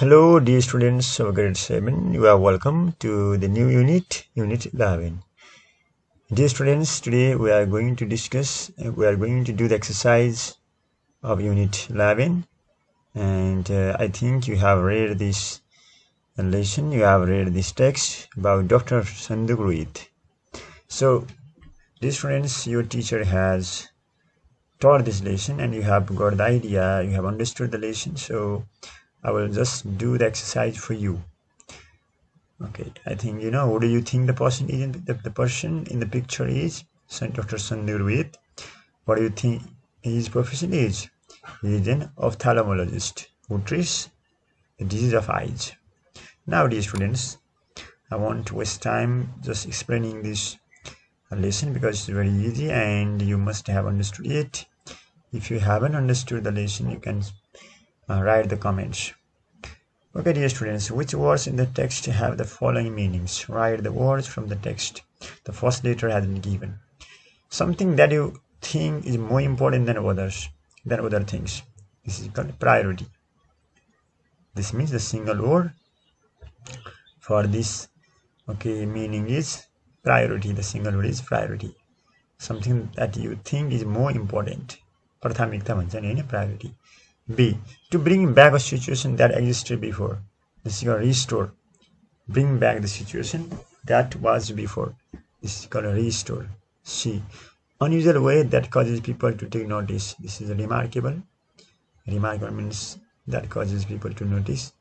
Hello dear students of grade 7 you are welcome to the new unit unit 11 dear students today we are going to discuss we are going to do the exercise of unit 11 and uh, I think you have read this lesson you have read this text about Dr. Sanduk so dear students your teacher has taught this lesson and you have got the idea you have understood the lesson. So I will just do the exercise for you. Okay I think you know what do you think the person is in the, the person in the picture is? Dr. Sanduk Ruit what do you think his profession is? He is an ophthalmologist who treats the disease of eyes. Now dear students I want to waste time just explaining this lesson because it's very easy and you must have understood it. If you haven't understood the lesson you can write the comments okay dear students which words in the text have the following meanings write the words from the text the first letter has been given something that you think is more important than others than other things this is called priority this means the single word for this okay meaning is priority the single word is priority something that you think is more important प्राथमिकता भन्छ नि होइन priority B. To bring back a situation that existed before. This is called restore. Bring back the situation that was before. This is called restore. C. Unusual way that causes people to take notice. This is remarkable. Remarkable means that causes people to notice.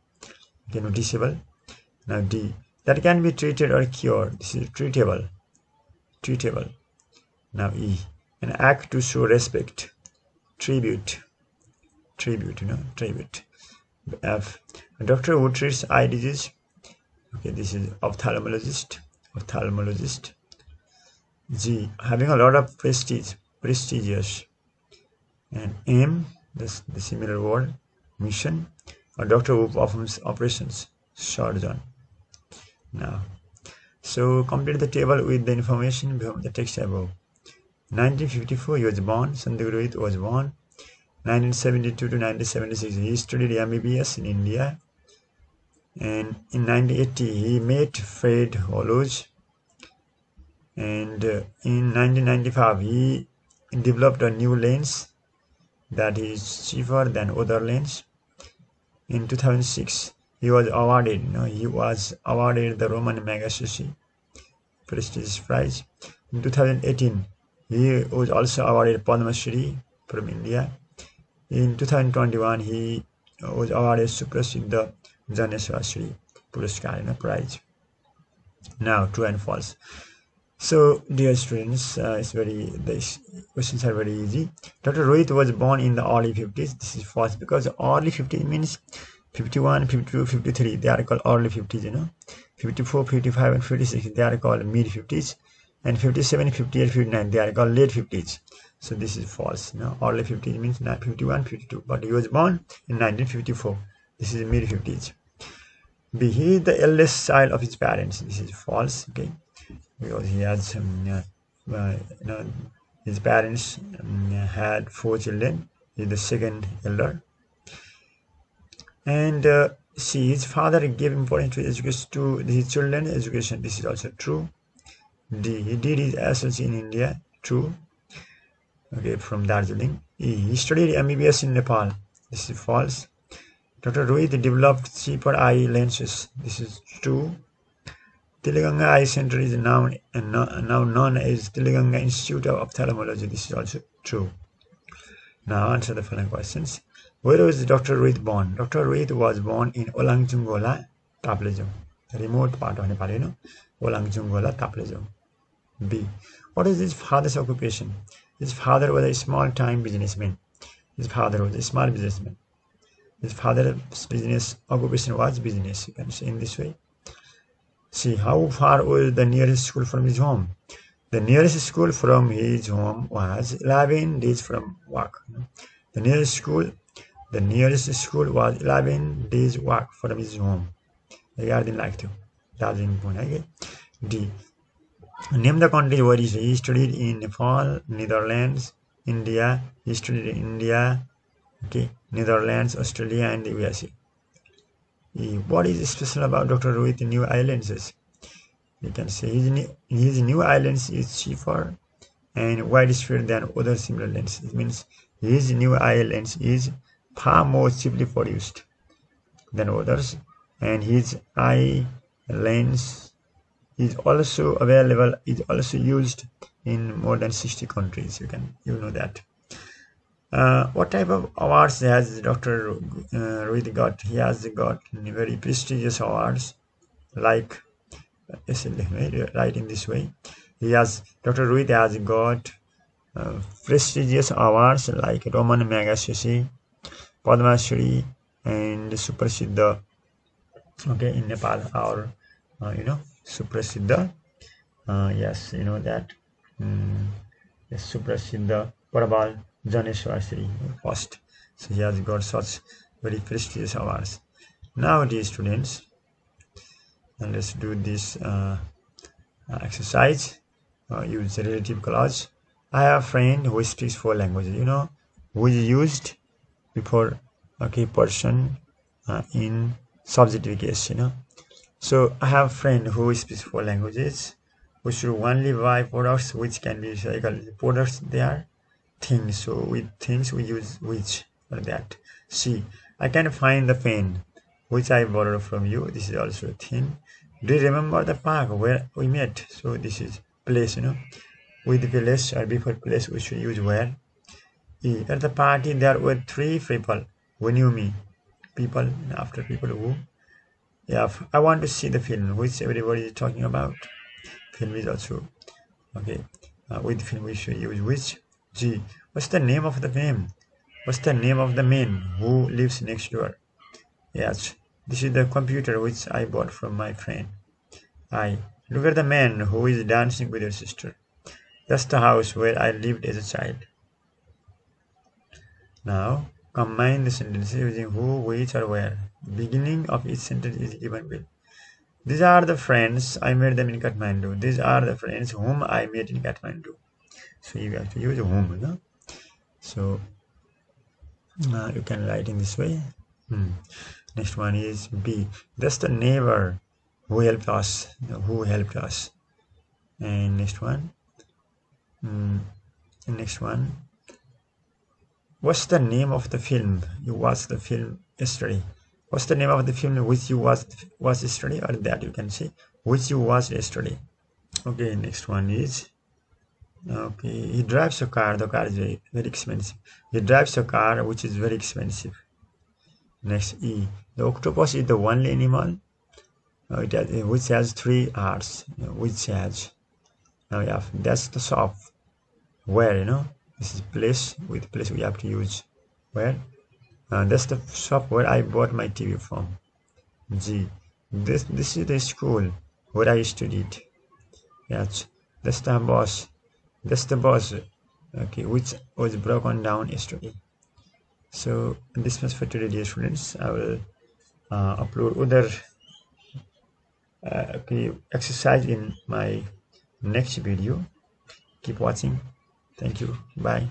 Okay, noticeable. Now D. That can be treated or cured. This is treatable. Treatable. Now E. An act to show respect. Tribute tribute you know tribute. F. Doctor who treats eye disease. Okay this is ophthalmologist ophthalmologist. G having a lot of prestige prestigious. And M this the similar word mission. A doctor who performs operations surgeon. Now so complete the table with the information from the text above. 1954 he was born. Sandeep was born 1972 to 1976 he studied MBBS in India. And in 1980 he met Fred Hollows. And uh, in 1995 he developed a new lens that is cheaper than other lens. In 2006 he was awarded you know, he was awarded the Ramon Magsaysay prestigious prize. In 2018 he was also awarded Padma Shri from India in 2021, he was awarded Suprasiddha Janeswashri Puruskar prize. Now, true and false. So, dear students, uh, it's very these questions are very easy. Dr. Ruit was born in the early 50s. This is false because early 50s means 51, 52, 53. They are called early 50s. You know, 54, 55, and 56. They are called mid 50s, and 57, 58, 59. They are called late 50s so this is false. Now early 50s means 51 52 but he was born in 1954 this is mid 50s b he the eldest child of his parents. This is false okay? Because he has um, uh, you know his parents um, had four children. He is the second elder. And uh, see his father gave importance to education to his children education. This is also true. D he did his SLC in india? True okay from Darjeeling. He studied MBBS in Nepal. This is false. Dr. Ruit developed cheaper eye lenses. This is true. Tilganga Eye Center is now, now known as Tilganga Institute of Ophthalmology. This is also true. Now answer the following questions. Where was Dr. Ruit born? Dr. Ruit was born in Olangchungola Taplejung remote part of Nepal you know. Olangchungola Taplejung B what is his father's occupation his father was a small-time businessman. His father was a small businessman. His father's business occupation was business. You can say in this way. See how far was the nearest school from his home? The nearest school from his home was 11 days from walk. The nearest school, the nearest school was 11 days walk from his home. Regarding like to. D. Name the countries where he studied in Nepal, Netherlands, India. He studied in India, okay, Netherlands, Australia, and the USA. what is special about Dr. Ruit new islands? You can say his, his new islands is cheaper and widespread than other similar lenses. It means his new islands is far more cheaply produced than others and his eye lens is also available is also used in more than 60 countries you can you know that uh, what type of awards has Dr. Uh, got? He has got very prestigious awards like right in this way. He has Dr. Ruit has got uh, prestigious awards like Ramon Magsaysay, Padma Shri, and Suprasiddha. Okay, in Nepal, or uh, you know, Suprasiddha. Uh, yes, you know that. Um, yes, Suprasiddha Prabal Janeshwari first. So he has got such very prestigious awards. Now, dear students, let's do this uh, uh, exercise. Uh, use relative clause. I have a friend who speaks four languages. You know, who is used before okay person uh, in subjective case. You know, so I have a friend who speaks four languages. We should only buy products which can be recycled. Products they are things. So with things we use which for that. See i can find the pen which i borrowed from you. This is also a thing. Do you remember the park where we met? So this is place you know. With place or uh, before place we should use where? E. at the party there were three people. Who knew me? People after people who yeah i want to see the film which everybody is talking about film is also okay uh, with film we should use which G. What's the name of the film What's the name of the man who lives next door? Yes, this is the computer which I bought from my friend. I. Look at the man who is dancing with your sister. That's the house where I lived as a child. Now, combine the sentences using who, which, or where. Beginning of each sentence is given with. These are the friends I met them in Kathmandu. These are the friends whom I met in Kathmandu so you have to use whom no? so uh, you can write in this way hmm. next one is b that's the neighbor who helped us who helped us and next one hmm. next one what's the name of the film you watched the film yesterday what's the name of the film which you watched was yesterday or that you can see which you watched yesterday okay next one is Okay, he drives a car. The car is very, very expensive. He drives a car which is very expensive. Next, E. The octopus is the only animal uh, it has, which has three hearts. Which has. Now we have that's the shop. Where you know this is place with place we have to use. Where? Uh, that's the shop where I bought my TV from. G. This this is the school where I studied. Yes, that's the boss. That's the bus okay which was broken down yesterday. So this was for today dear students i will uh, upload other uh, okay exercise in my next video. Keep watching. Thank you. Bye